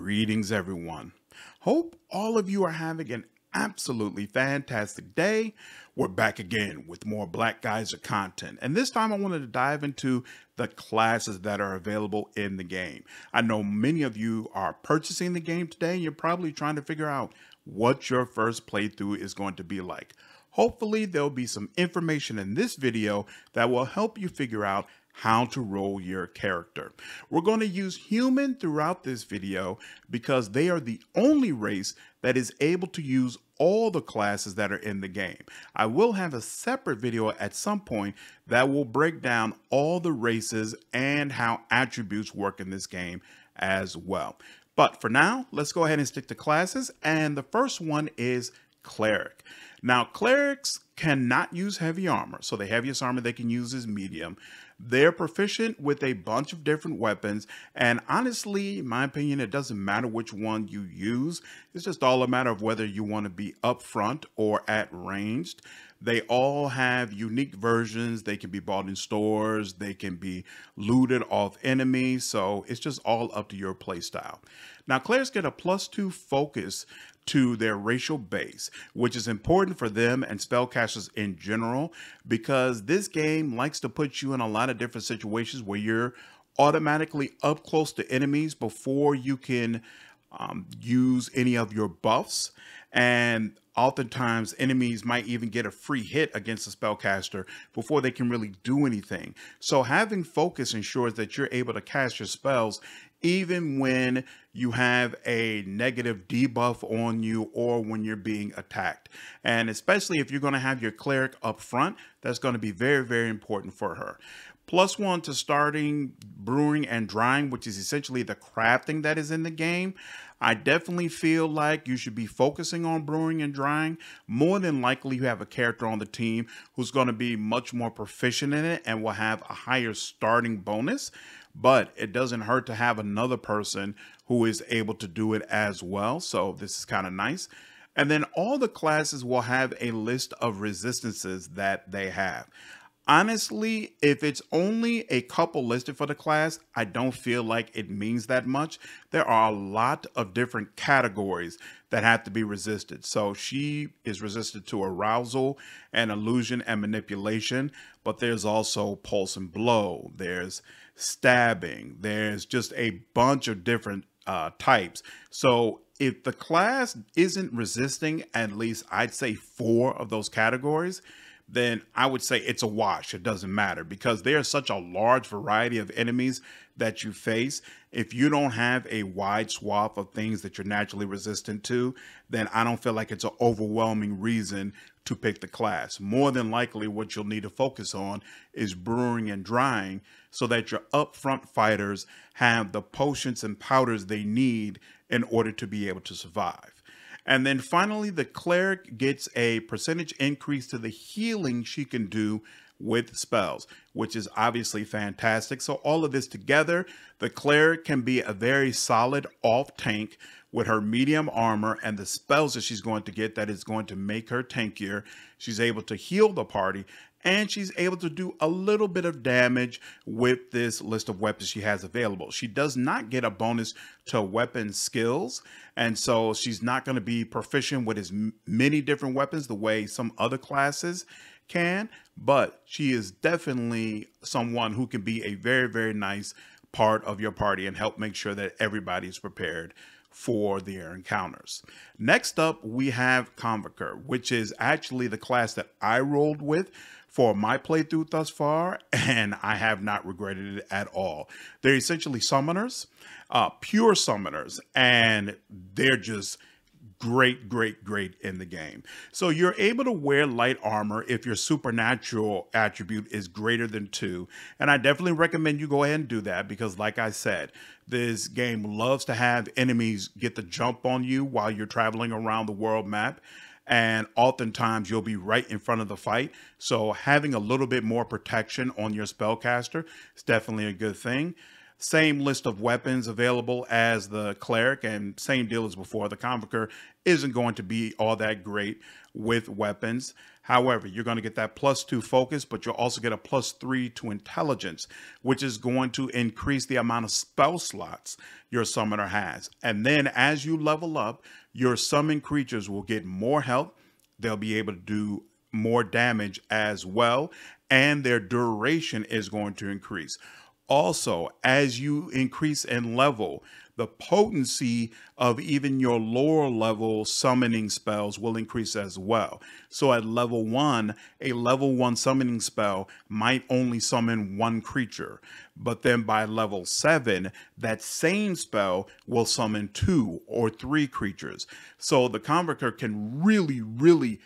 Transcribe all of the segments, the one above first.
Greetings, everyone. Hope all of you are having an absolutely fantastic day. We're back again with more Black Geyser content. And this time I wanted to dive into the classes that are available in the game. I know many of you are purchasing the game today. And you're probably trying to figure out what your first playthrough is going to be like. Hopefully there'll be some information in this video that will help you figure out how to roll your character. We're going to use human throughout this video because they are the only race that is able to use all the classes that are in the game. I will have a separate video at some point that will break down all the races and how attributes work in this game as well. But for now, let's go ahead and stick to classes. And the first one is Cleric. Now, clerics cannot use heavy armor, so the heaviest armor they can use is medium. They're proficient with a bunch of different weapons, and honestly, in my opinion, it doesn't matter which one you use. It's just all a matter of whether you want to be up front or at ranged. They all have unique versions. They can be bought in stores. They can be looted off enemies. So it's just all up to your playstyle. Now, clerics get a plus two focus to their racial base, which is important for them and spellcasters in general, because this game likes to put you in a lot of different situations where you're automatically up close to enemies before you can um, use any of your buffs. And oftentimes enemies might even get a free hit against a spellcaster before they can really do anything. So having focus ensures that you're able to cast your spells even when you have a negative debuff on you or when you're being attacked. And especially if you're going to have your cleric up front, that's going to be very, very important for her. Plus one to starting brewing and drying, which is essentially the crafting that is in the game. I definitely feel like you should be focusing on brewing and drying. More than likely, you have a character on the team who's going to be much more proficient in it and will have a higher starting bonus but it doesn't hurt to have another person who is able to do it as well. So this is kind of nice. And then all the classes will have a list of resistances that they have. Honestly, if it's only a couple listed for the class, I don't feel like it means that much. There are a lot of different categories that have to be resisted. So she is resistant to arousal and illusion and manipulation, but there's also pulse and blow. There's stabbing. There's just a bunch of different uh, types. So if the class isn't resisting at least, I'd say four of those categories, then I would say it's a wash. It doesn't matter because there's such a large variety of enemies that you face. If you don't have a wide swath of things that you're naturally resistant to, then I don't feel like it's an overwhelming reason to pick the class. More than likely, what you'll need to focus on is brewing and drying so that your upfront fighters have the potions and powders they need in order to be able to survive. And then finally, the cleric gets a percentage increase to the healing she can do with spells, which is obviously fantastic. So all of this together, the cleric can be a very solid off tank with her medium armor and the spells that she's going to get that is going to make her tankier. She's able to heal the party and she's able to do a little bit of damage with this list of weapons she has available. She does not get a bonus to weapon skills, and so she's not going to be proficient with as many different weapons the way some other classes can, but she is definitely someone who can be a very, very nice part of your party and help make sure that everybody is prepared for their encounters. Next up, we have Convoker, which is actually the class that I rolled with for my playthrough thus far, and I have not regretted it at all. They're essentially summoners, uh, pure summoners, and they're just great, great, great in the game. So you're able to wear light armor if your supernatural attribute is greater than two. And I definitely recommend you go ahead and do that because, like I said, this game loves to have enemies get the jump on you while you're traveling around the world map and oftentimes you'll be right in front of the fight. So having a little bit more protection on your spellcaster is definitely a good thing. Same list of weapons available as the cleric, and same deal as before. The convoker isn't going to be all that great with weapons. However, you're going to get that plus two focus, but you'll also get a plus three to intelligence, which is going to increase the amount of spell slots your summoner has. And then as you level up, your summon creatures will get more health. They'll be able to do more damage as well, and their duration is going to increase. Also, as you increase in level, the potency of even your lower level summoning spells will increase as well. So at level one, a level one summoning spell might only summon one creature. But then by level seven, that same spell will summon two or three creatures. So the Convoker can really, really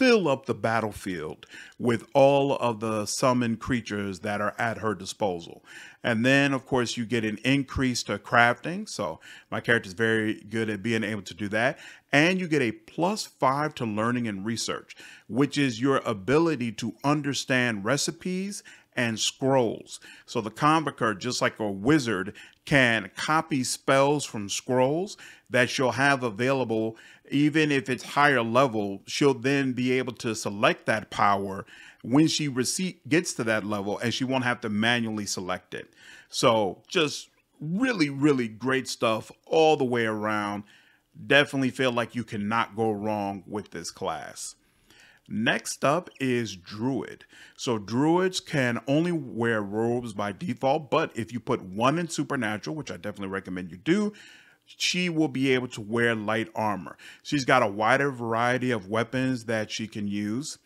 fill up the battlefield with all of the summoned creatures that are at her disposal. And then, of course, you get an increase to crafting. So my character is very good at being able to do that. And you get a plus five to learning and research, which is your ability to understand recipes and scrolls. So the convoker, just like a wizard, can copy spells from scrolls that she'll have available even if it's higher level, she'll then be able to select that power when she receipt gets to that level and she won't have to manually select it. So just really, really great stuff all the way around. Definitely feel like you cannot go wrong with this class. Next up is Druid. So Druids can only wear robes by default, but if you put one in Supernatural, which I definitely recommend you do, she will be able to wear light armor. She's got a wider variety of weapons that she can use.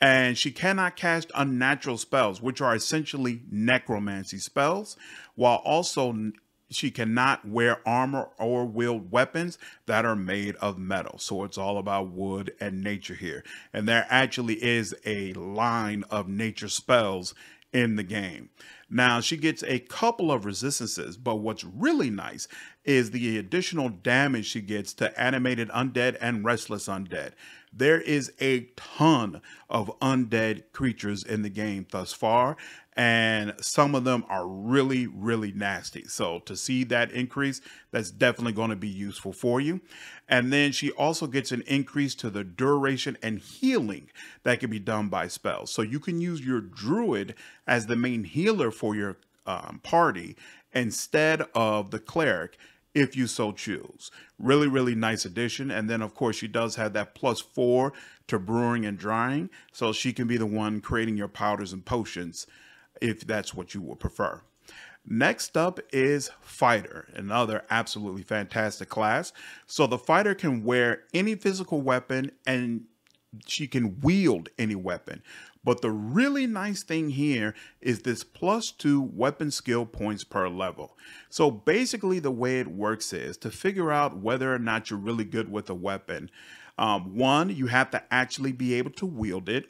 And she cannot cast unnatural spells, which are essentially necromancy spells, while also she cannot wear armor or wield weapons that are made of metal. So it's all about wood and nature here. And there actually is a line of nature spells in the game. Now, she gets a couple of resistances, but what's really nice is the additional damage she gets to animated undead and restless undead. There is a ton of undead creatures in the game thus far, and some of them are really, really nasty. So to see that increase, that's definitely going to be useful for you. And then she also gets an increase to the duration and healing that can be done by spells. So you can use your druid as the main healer for your um, party instead of the cleric if you so choose. Really, really nice addition. And then, of course, she does have that plus four to brewing and drying. So she can be the one creating your powders and potions if that's what you would prefer. Next up is Fighter, another absolutely fantastic class. So the Fighter can wear any physical weapon and she can wield any weapon. But the really nice thing here is this plus two weapon skill points per level. So basically the way it works is to figure out whether or not you're really good with a weapon. Um, one, you have to actually be able to wield it.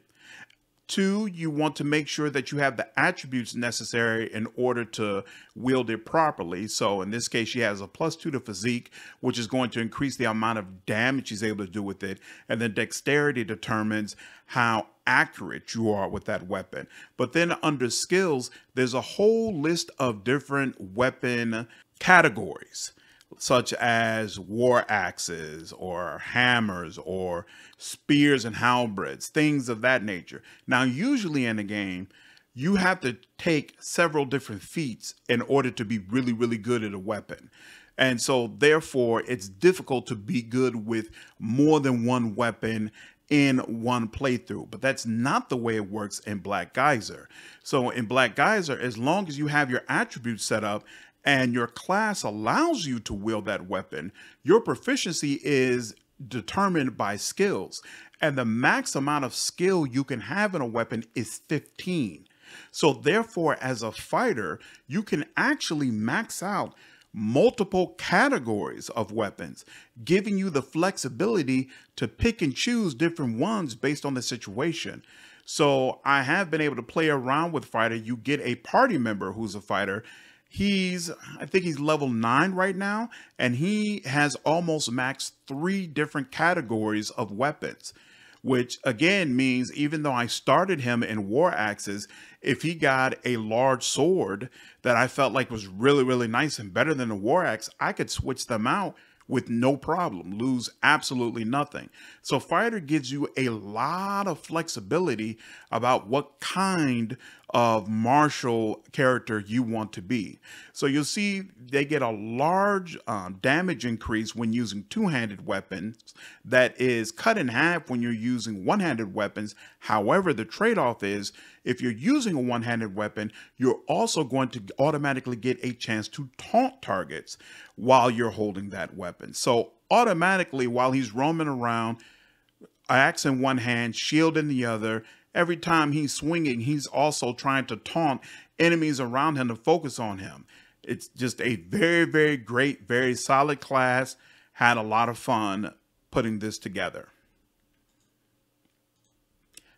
Two, you want to make sure that you have the attributes necessary in order to wield it properly. So in this case, she has a plus two to physique, which is going to increase the amount of damage she's able to do with it. And then dexterity determines how accurate you are with that weapon. But then under skills, there's a whole list of different weapon categories such as war axes or hammers or spears and halberds, things of that nature. Now, usually in a game, you have to take several different feats in order to be really, really good at a weapon. And so, therefore, it's difficult to be good with more than one weapon in one playthrough. But that's not the way it works in Black Geyser. So, in Black Geyser, as long as you have your attributes set up and your class allows you to wield that weapon, your proficiency is determined by skills. And the max amount of skill you can have in a weapon is 15. So, therefore, as a fighter, you can actually max out multiple categories of weapons, giving you the flexibility to pick and choose different ones based on the situation. So, I have been able to play around with fighter. You get a party member who's a fighter He's, I think he's level nine right now, and he has almost maxed three different categories of weapons, which again means even though I started him in War Axes, if he got a large sword that I felt like was really, really nice and better than a War Axe, I could switch them out with no problem, lose absolutely nothing. So Fighter gives you a lot of flexibility about what kind of martial character you want to be. So you'll see they get a large uh, damage increase when using two-handed weapons that is cut in half when you're using one-handed weapons. However, the trade-off is if you're using a one-handed weapon, you're also going to automatically get a chance to taunt targets while you're holding that weapon. So automatically while he's roaming around, axe in one hand, shield in the other, every time he's swinging, he's also trying to taunt enemies around him to focus on him. It's just a very, very great, very solid class. Had a lot of fun putting this together.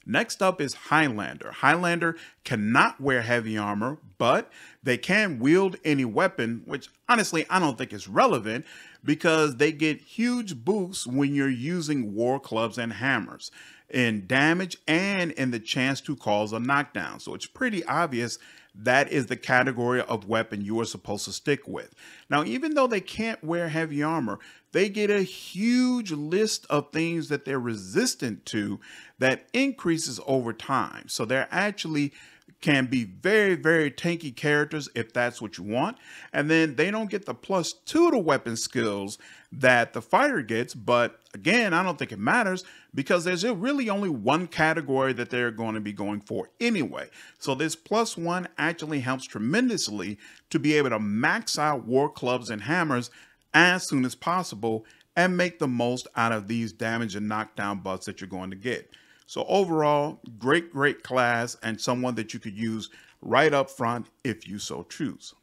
Next up is Highlander. Highlander cannot wear heavy armor, but they can wield any weapon, which honestly I don't think is relevant because they get huge boosts when you're using war clubs and hammers in damage and in the chance to cause a knockdown. So it's pretty obvious that is the category of weapon you are supposed to stick with. Now, even though they can't wear heavy armor, they get a huge list of things that they're resistant to that increases over time. So they're actually can be very, very tanky characters if that's what you want. And then they don't get the plus two to weapon skills that the fighter gets. But again, I don't think it matters because there's really only one category that they're going to be going for anyway. So this plus one actually helps tremendously to be able to max out war clubs and hammers as soon as possible and make the most out of these damage and knockdown buffs that you're going to get. So overall, great, great class and someone that you could use right up front if you so choose.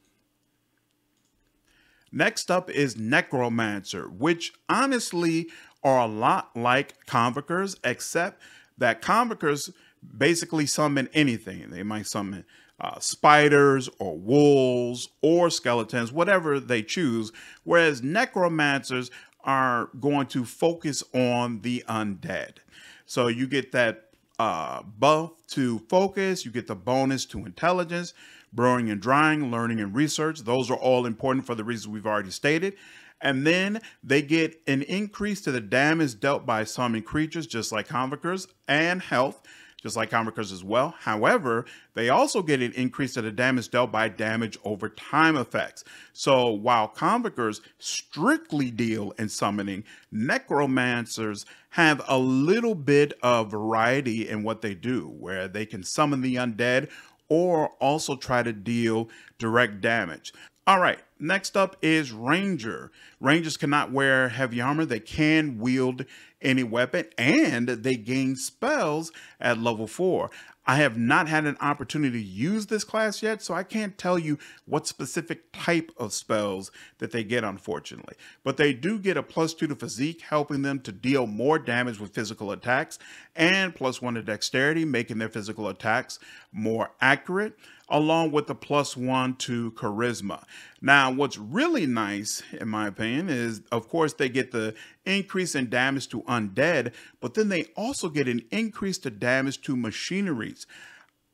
Next up is Necromancer, which honestly are a lot like Convokers, except that Convokers basically summon anything. They might summon uh, spiders or wolves or skeletons, whatever they choose, whereas Necromancers are going to focus on the undead. So you get that uh, buff to focus, you get the bonus to intelligence, brewing and drying, learning and research. Those are all important for the reasons we've already stated. And then they get an increase to the damage dealt by summoning creatures, just like convokers, and health just like Convokers as well. However, they also get an increase to the damage dealt by damage over time effects. So while Convokers strictly deal in summoning, Necromancers have a little bit of variety in what they do, where they can summon the undead or also try to deal direct damage. All right, next up is Ranger. Rangers cannot wear heavy armor. They can wield any weapon and they gain spells at level 4. I have not had an opportunity to use this class yet, so I can't tell you what specific type of spells that they get, unfortunately. But they do get a plus 2 to physique, helping them to deal more damage with physical attacks, and plus 1 to dexterity, making their physical attacks more accurate along with the plus one to charisma. Now, what's really nice, in my opinion, is of course they get the increase in damage to undead, but then they also get an increase to damage to machineries.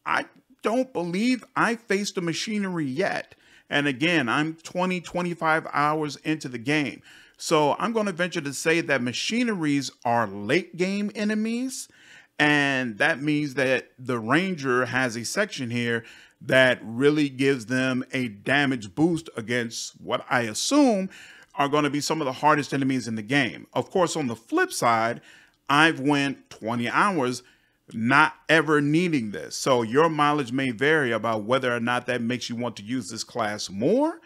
I don't believe I faced a machinery yet. And again, I'm 20, 25 hours into the game. So I'm going to venture to say that machineries are late game enemies. And that means that the ranger has a section here that really gives them a damage boost against what I assume are going to be some of the hardest enemies in the game. Of course, on the flip side, I've went 20 hours not ever needing this. So your mileage may vary about whether or not that makes you want to use this class more,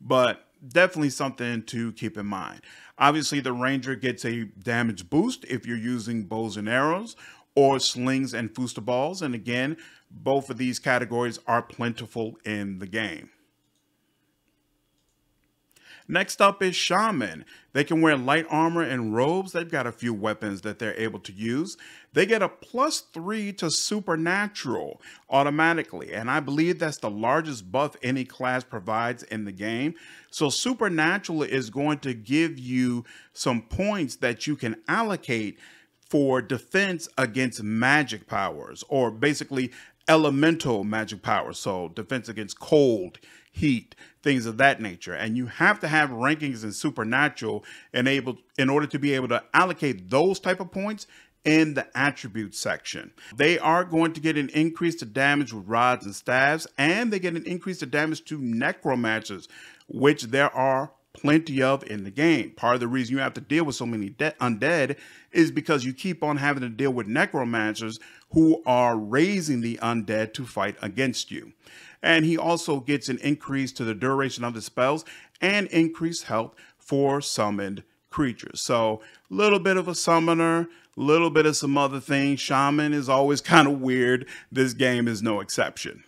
but definitely something to keep in mind. Obviously, the Ranger gets a damage boost if you're using bows and arrows or slings and balls. And again, both of these categories are plentiful in the game. Next up is Shaman. They can wear light armor and robes. They've got a few weapons that they're able to use. They get a plus three to supernatural automatically. And I believe that's the largest buff any class provides in the game. So supernatural is going to give you some points that you can allocate for defense against magic powers, or basically elemental magic powers. So defense against cold, heat, things of that nature. And you have to have rankings in supernatural enabled in order to be able to allocate those type of points in the attribute section. They are going to get an increase to damage with rods and staves, and they get an increase to damage to necromancers, which there are plenty of in the game. Part of the reason you have to deal with so many undead is because you keep on having to deal with necromancers who are raising the undead to fight against you. And he also gets an increase to the duration of the spells and increased health for summoned creatures. So a little bit of a summoner, little bit of some other things. Shaman is always kind of weird. This game is no exception.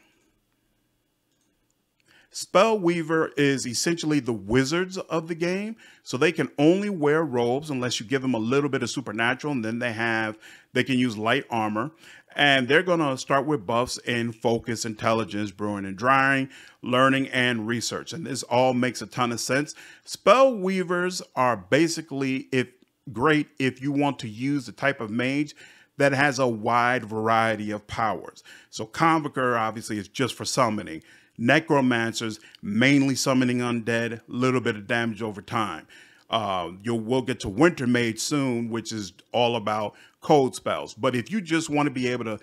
Spellweaver is essentially the wizards of the game. So they can only wear robes unless you give them a little bit of supernatural. And then they have, they can use light armor. And they're going to start with buffs in focus, intelligence, brewing and drying, learning, and research. And this all makes a ton of sense. Spellweavers are basically if great if you want to use the type of mage that has a wide variety of powers. So Convoker obviously is just for summoning necromancers, mainly summoning undead, a little bit of damage over time. Uh, you'll we'll get to Winter Mage soon, which is all about cold spells. But if you just want to be able to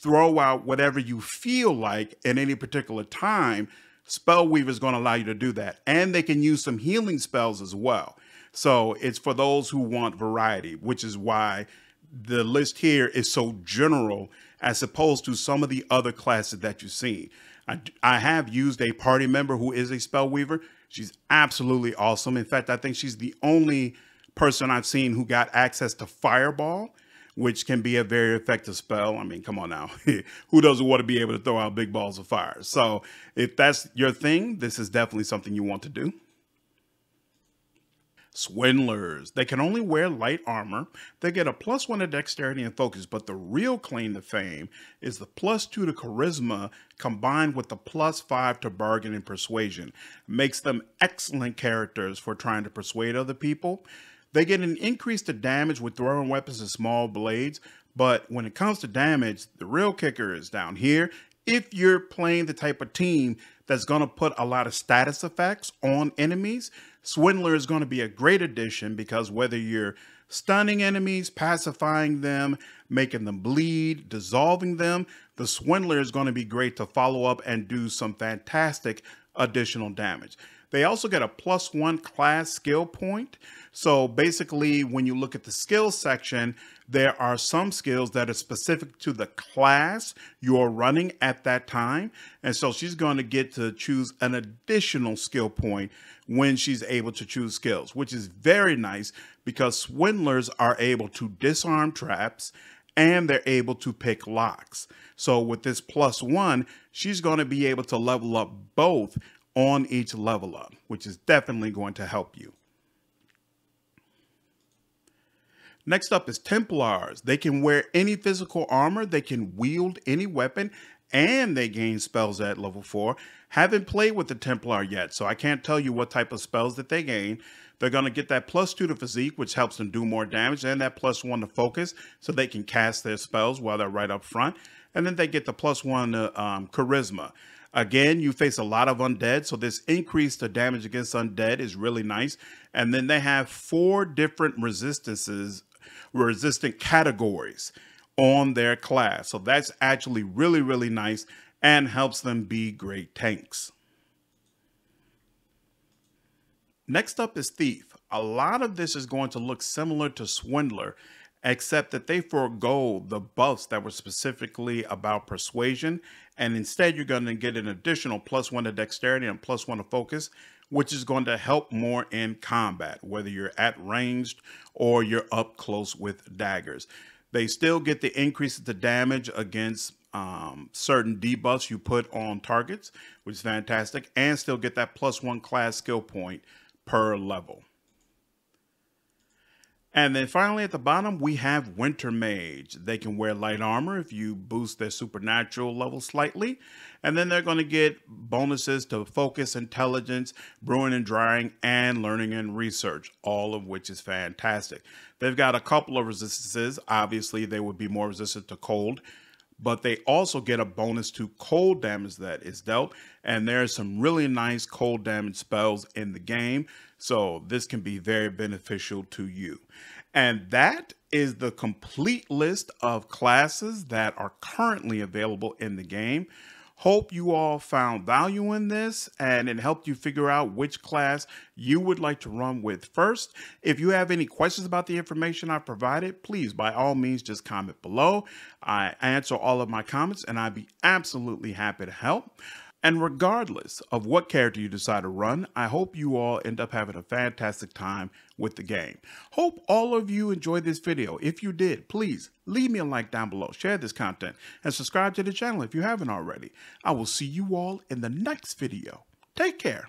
throw out whatever you feel like at any particular time, Spellweaver is going to allow you to do that. And they can use some healing spells as well. So it's for those who want variety, which is why the list here is so general as opposed to some of the other classes that you see. I, I have used a party member who is a spell weaver. She's absolutely awesome. In fact, I think she's the only person I've seen who got access to Fireball, which can be a very effective spell. I mean, come on now. who doesn't want to be able to throw out big balls of fire? So if that's your thing, this is definitely something you want to do. Swindlers. They can only wear light armor. They get a plus one to dexterity and focus, but the real claim to fame is the plus two to charisma combined with the plus five to bargain and persuasion. Makes them excellent characters for trying to persuade other people. They get an increase to damage with throwing weapons and small blades, but when it comes to damage, the real kicker is down here. If you're playing the type of team that's going to put a lot of status effects on enemies, Swindler is going to be a great addition because whether you're stunning enemies, pacifying them, making them bleed, dissolving them, the Swindler is going to be great to follow up and do some fantastic additional damage. They also get a plus one class skill point. So basically, when you look at the skills section, there are some skills that are specific to the class you're running at that time. And so she's going to get to choose an additional skill point when she's able to choose skills, which is very nice because swindlers are able to disarm traps and they're able to pick locks. So with this plus one, she's going to be able to level up both on each level up, which is definitely going to help you. Next up is Templars. They can wear any physical armor, they can wield any weapon, and they gain spells at level 4. Haven't played with the Templar yet, so I can't tell you what type of spells that they gain. They're going to get that plus 2 to physique, which helps them do more damage, and that plus 1 to focus, so they can cast their spells while they're right up front. And then they get the plus 1 to um, charisma. Again, you face a lot of undead, so this increase to damage against undead is really nice. And then they have four different resistances resistant categories on their class. So that's actually really, really nice and helps them be great tanks. Next up is Thief. A lot of this is going to look similar to Swindler, except that they forego the buffs that were specifically about persuasion, and instead you're going to get an additional plus one to dexterity and plus one to focus, which is going to help more in combat, whether you're at ranged or you're up close with daggers. They still get the increase to damage against um, certain debuffs you put on targets, which is fantastic, and still get that plus one class skill point per level. And then finally at the bottom, we have Winter Mage. They can wear light armor if you boost their supernatural level slightly. And then they're going to get bonuses to focus, intelligence, brewing and drying, and learning and research, all of which is fantastic. They've got a couple of resistances. Obviously, they would be more resistant to cold but they also get a bonus to cold damage that is dealt. And there's some really nice cold damage spells in the game. So this can be very beneficial to you. And that is the complete list of classes that are currently available in the game. Hope you all found value in this and it helped you figure out which class you would like to run with first. If you have any questions about the information I've provided, please by all means just comment below. I answer all of my comments and I'd be absolutely happy to help. And regardless of what character you decide to run, I hope you all end up having a fantastic time with the game. Hope all of you enjoyed this video. If you did, please leave me a like down below, share this content, and subscribe to the channel if you haven't already. I will see you all in the next video. Take care.